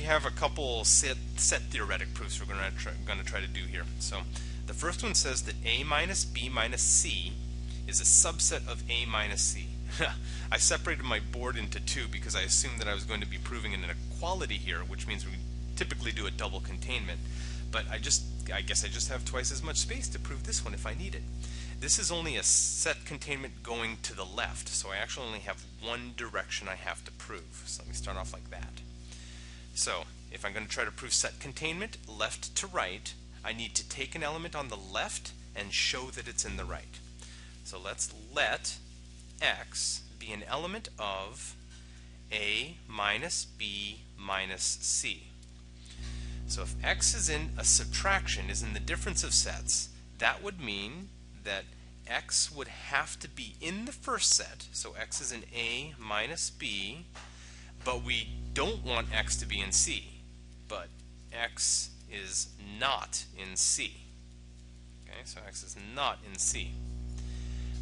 couple set, set theoretic proofs we're going to try, going to try to do here. So the first one says that A minus B minus C is a subset of A minus C. I separated my board into two because I assumed that I was going to be proving an inequality here, which means we typically do a double containment. But I just, I guess I just have twice as much space to prove this one if I need it. This is only a set containment going to the left, so I actually only have one direction I have to prove. So let me start off like that. So if I'm going to try to prove set containment left to right, I need to take an element on the left and show that it's in the right. So let's let x be an element of a minus b minus c. So if x is in a subtraction, is in the difference of sets, that would mean that x would have to be in the first set, so x is in a minus b, but we don't want x to be in c, but x is not in c. Okay, so x is not in c.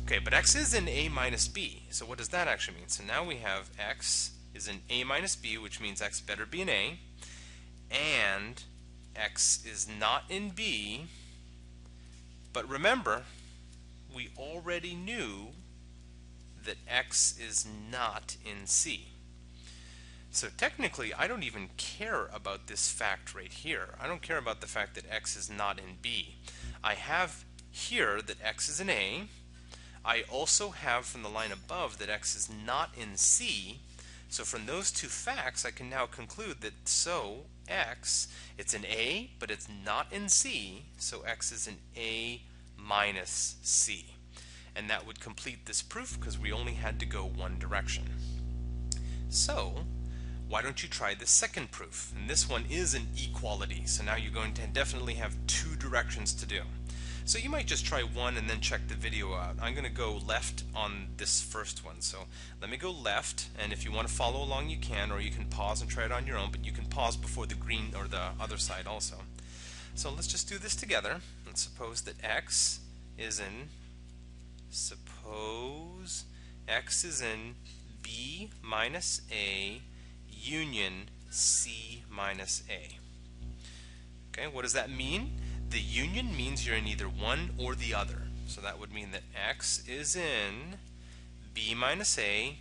Okay, but x is in a minus b, so what does that actually mean? So now we have x is in a minus b, which means x better be in a, and x is not in b, but remember, we already knew that x is not in C. So technically, I don't even care about this fact right here. I don't care about the fact that x is not in B. I have here that x is in A. I also have from the line above that x is not in C. So from those two facts, I can now conclude that so x, it's in A, but it's not in C, so x is in A minus C. And that would complete this proof because we only had to go one direction. So, why don't you try the second proof? And this one is an equality, so now you're going to definitely have two directions to do. So you might just try one and then check the video out. I'm going to go left on this first one. So let me go left, and if you want to follow along you can, or you can pause and try it on your own, but you can pause before the green or the other side also. So let's just do this together. Let's suppose that x is in, suppose x is in b minus a union c minus a. Okay, what does that mean? The union means you're in either one or the other. So that would mean that x is in b minus a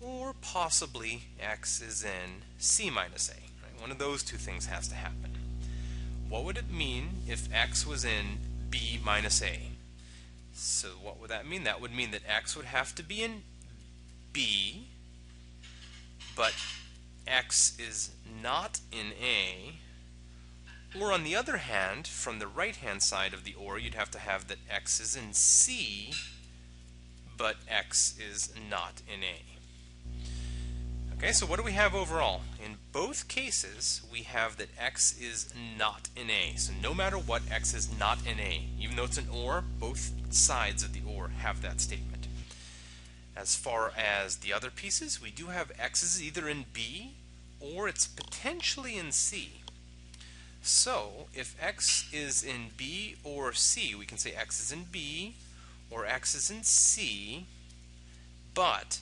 or possibly x is in c minus a. Right? One of those two things has to happen. What would it mean if x was in b minus a? So what would that mean? That would mean that x would have to be in b, x is not in a. Or on the other hand, from the right hand side of the or, you'd have to have that x is in c, but x is not in a. Okay, so what do we have overall? In both cases, we have that x is not in A. So no matter what, x is not in A. Even though it's an OR, both sides of the OR have that statement. As far as the other pieces, we do have x is either in B or it's potentially in C. So if x is in B or C, we can say x is in B or x is in C, but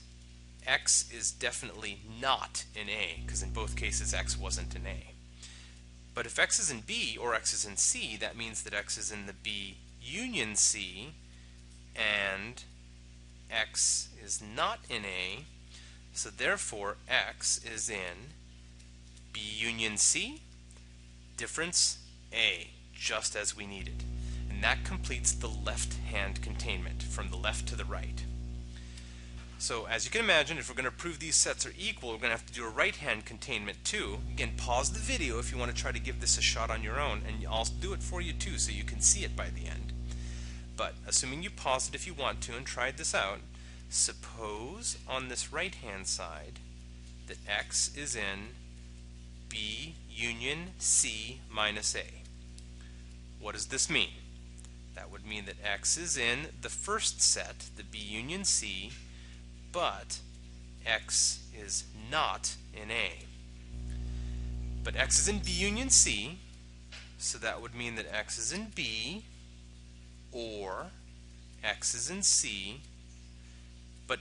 x is definitely not in A, because in both cases x wasn't in A. But if x is in B or x is in C, that means that x is in the B union C, and x is not in A, so therefore x is in B union C, difference A, just as we needed. And that completes the left-hand containment, from the left to the right. So as you can imagine, if we're going to prove these sets are equal, we're going to have to do a right-hand containment too. Again, pause the video if you want to try to give this a shot on your own, and I'll do it for you too so you can see it by the end. But assuming you pause it if you want to and tried this out, suppose on this right-hand side that x is in B union C minus A. What does this mean? That would mean that x is in the first set, the B union C, but x is not in A. But x is in B union C, so that would mean that x is in B, or x is in C, but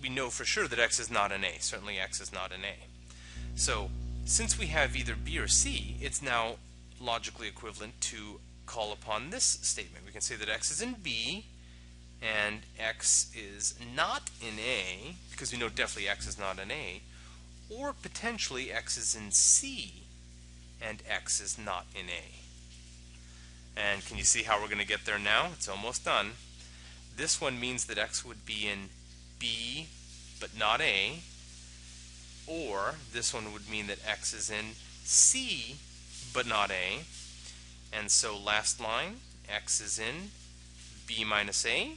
we know for sure that x is not in A. Certainly x is not in A. So Since we have either B or C, it's now logically equivalent to call upon this statement. We can say that x is in B and x is not in A, because we know definitely x is not in A, or potentially x is in C and x is not in A. And can you see how we're going to get there now? It's almost done. This one means that x would be in B but not A, or this one would mean that x is in C but not A. And so last line, x is in B minus A,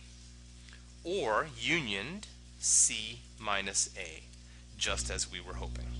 or unioned C minus A, just as we were hoping.